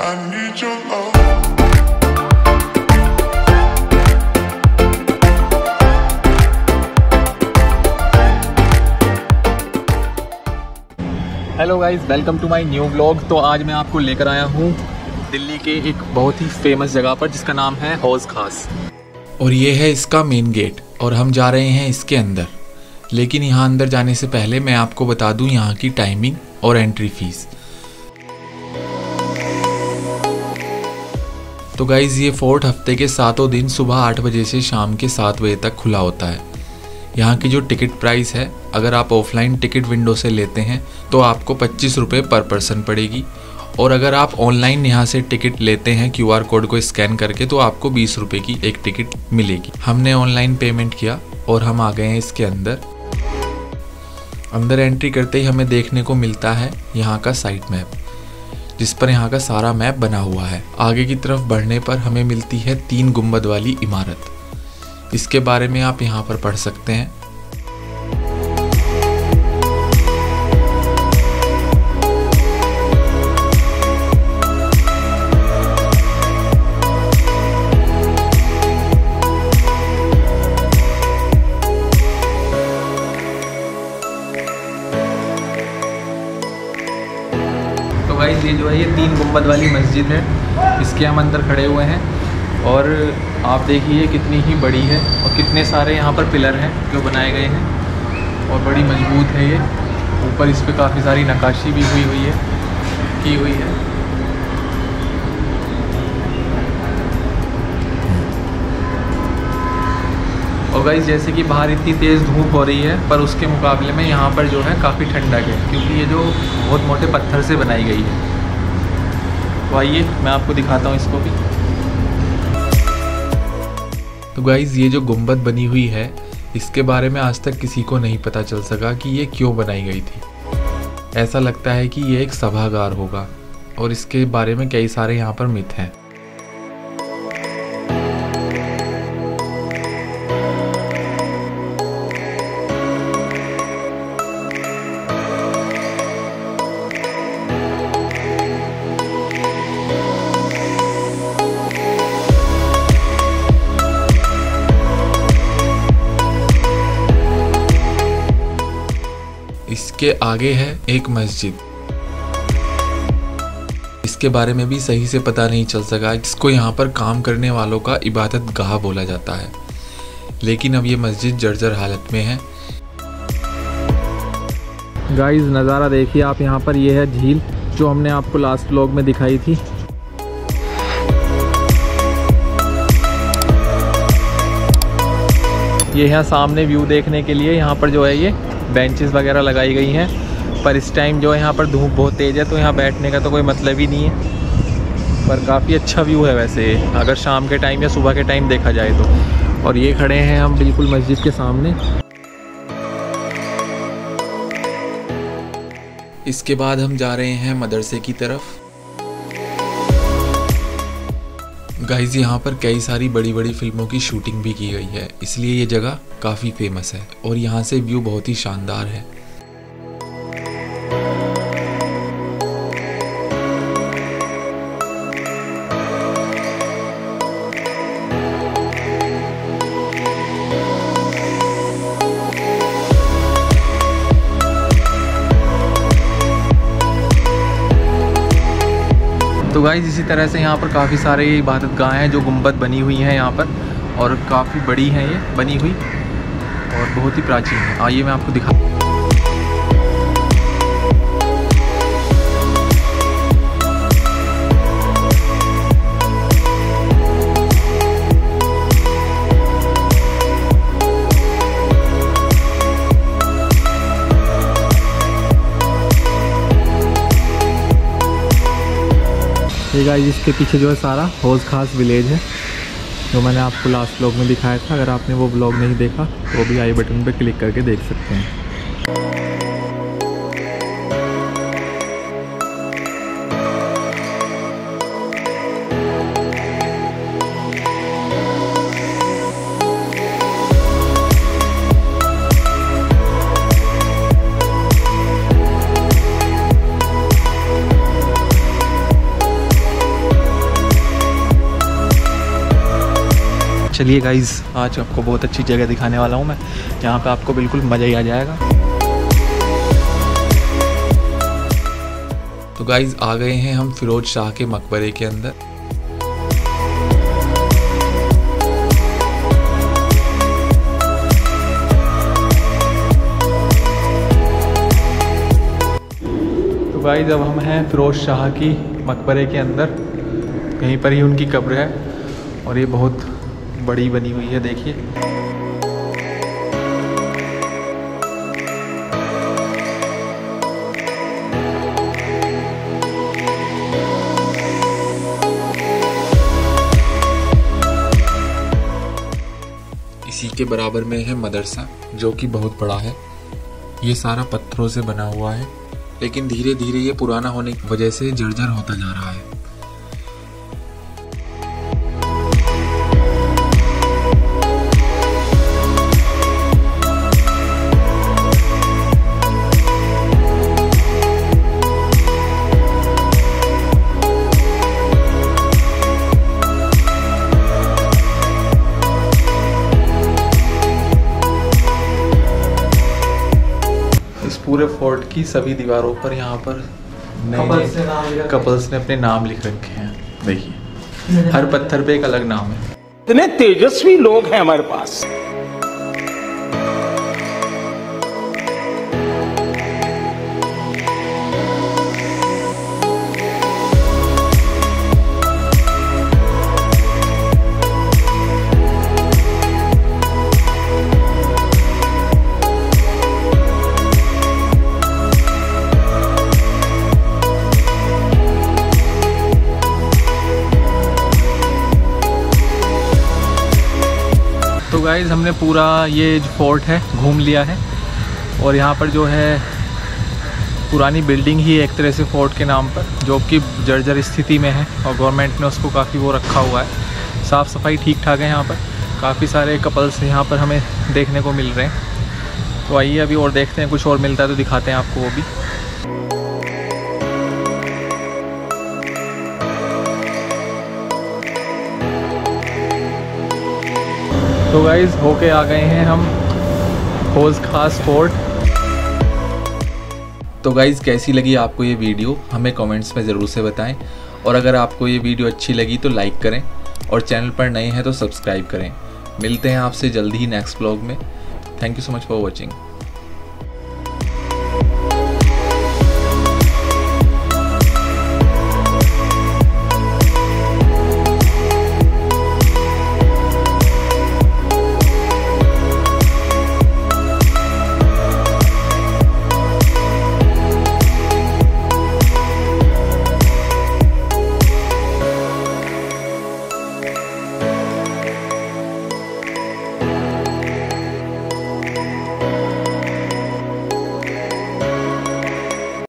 Hello guys welcome to my new blog तो आज मैं आपको लेकर आया हूँ दिल्ली के एक बहुत ही फ़ेमस जगह पर, जिसका नाम है हौज खास। और ये है इसका मेन गेट और हम जा रहे हैं इसके अंदर। लेकिन यहाँ अंदर जाने से पहले मैं आपको बता दूँ यहाँ की टाइमिंग और एंट्री फ़ीस तो गाइज़ ये फोर्ट हफ़्ते के सातों दिन सुबह आठ बजे से शाम के सात बजे तक खुला होता है। यहाँ की जो टिकट प्राइस है, अगर आप ऑफलाइन टिकट विंडो से लेते हैं तो आपको पच्चीस रुपये पर पर्सन पड़ेगी। और अगर आप ऑनलाइन यहाँ से टिकट लेते हैं क्यू आर कोड को स्कैन करके तो आपको बीस रुपये की एक टिकट मिलेगी। हमने ऑनलाइन पेमेंट किया और हम आ गए हैं इसके अंदर। अंदर एंट्री करते ही हमें देखने को मिलता है यहाँ का साइट मैप जिस पर यहाँ का सारा मैप बना हुआ है। आगे की तरफ़ बढ़ने पर हमें मिलती है तीन गुंबद वाली इमारत। इसके बारे में आप यहाँ पर पढ़ सकते हैं। ये जो है, ये तीन गुंबद वाली मस्जिद है। इसके हम अंदर खड़े हुए हैं और आप देखिए कितनी ही बड़ी है और कितने सारे यहाँ पर पिलर हैं जो बनाए गए हैं और बड़ी मज़बूत है ये। ऊपर इस पर काफ़ी सारी नक्काशी भी हुई हुई है, की हुई है। और गाइस जैसे कि बाहर इतनी तेज़ धूप हो रही है, पर उसके मुकाबले में यहाँ पर जो है काफ़ी ठंडक है, क्योंकि ये जो बहुत मोटे पत्थर से बनाई गई है। तो आइए, मैं आपको दिखाता हूँ इसको भी। तो गाइज़ ये जो गुंबद बनी हुई है, इसके बारे में आज तक किसी को नहीं पता चल सका कि ये क्यों बनाई गई थी। ऐसा लगता है कि ये एक सभागार होगा, और इसके बारे में कई सारे यहाँ पर मिथ हैं। इसके आगे है एक मस्जिद। इसके बारे में भी सही से पता नहीं चल सका इसको यहाँ पर काम करने वालों का इबादत गाह बोला जाता है। लेकिन अब ये मस्जिद जर्जर हालत में है। गाइस, नज़ारा देखिए आप, यहाँ पर ये है झील, जो हमने आपको लास्ट ब्लॉग में दिखाई थी। ये यहाँ सामने व्यू देखने के लिए, यहाँ पर जो है ये बेंचेस वगैरह लगाई गई हैं, पर इस टाइम जो है यहाँ पर धूप बहुत तेज़ है तो यहाँ बैठने का तो कोई मतलब ही नहीं है। पर काफ़ी अच्छा व्यू है वैसे, अगर शाम के टाइम या सुबह के टाइम देखा जाए तो। और ये खड़े हैं हम बिल्कुल मस्जिद के सामने। इसके बाद हम जा रहे हैं मदरसे की तरफ़। गाइज़ यहाँ पर कई सारी बड़ी बड़ी फ़िल्मों की शूटिंग भी की गई है। इसलिए ये जगह काफ़ी फ़ेमस है और यहाँ से व्यू बहुत ही शानदार है। तो गाइज़ इसी तरह से यहाँ पर काफ़ी सारे इबादत गाह हैं, जो गुंबद बनी हुई हैं यहाँ पर, और काफ़ी बड़ी हैं ये, बनी हुई, और बहुत ही प्राचीन है। आइए मैं आपको दिखा गाइस इसके पीछे जो है सारा हौज खास विलेज है, जो मैंने आपको लास्ट ब्लॉग में दिखाया था। अगर आपने वो ब्लॉग नहीं देखा तो भी आई बटन पर क्लिक करके देख सकते हैं। चलिए गाइज़ आज आपको बहुत अच्छी जगह दिखाने वाला हूँ मैं यहाँ पे आपको बिल्कुल मज़ा ही आ जाएगा। तो गाइज़ आ गए हैं हम फिरोज शाह के मकबरे के अंदर। तो गाइज़ अब हम हैं फिरोज शाह की मकबरे के अंदर कहीं पर ही उनकी कब्र है, और ये बहुत बड़ी बनी हुई है, देखिए। इसी के बराबर में है मदरसा, जो कि बहुत बड़ा है। ये सारा पत्थरों से बना हुआ है, लेकिन धीरे धीरे ये पुराना होने की वजह से जर्जर होता जा रहा है। पूरे फोर्ट की सभी दीवारों पर यहाँ पर नए कपल्स ने अपने नाम लिख रखे हैं। देखिए हर पत्थर पे एक अलग नाम है। इतने तेजस्वी लोग हैं हमारे पास। तो गाइज़ हमने पूरा ये जो फोर्ट है, घूम लिया है। और यहाँ पर जो है, पुरानी बिल्डिंग ही एक तरह से फोर्ट के नाम पर, जो कि जर्जर स्थिति में है और गवर्नमेंट ने उसको काफ़ी वो रखा हुआ है। साफ़ सफ़ाई ठीक ठाक है यहाँ पर। काफ़ी सारे कपल्स यहाँ पर हमें देखने को मिल रहे हैं। तो आइए अभी और देखते हैं, कुछ और मिलता है तो दिखाते हैं आपको वो भी। तो गाइज़ होके आ गए हैं हम होज खास फोर्ट। तो गाइज़ कैसी लगी आपको ये वीडियो? हमें कमेंट्स में ज़रूर से बताएँ। और अगर आपको ये वीडियो अच्छी लगी तो लाइक करें। और चैनल पर नए हैं तो सब्सक्राइब करें। मिलते हैं आपसे जल्दी ही नेक्स्ट ब्लॉग में। Thank you so much for watching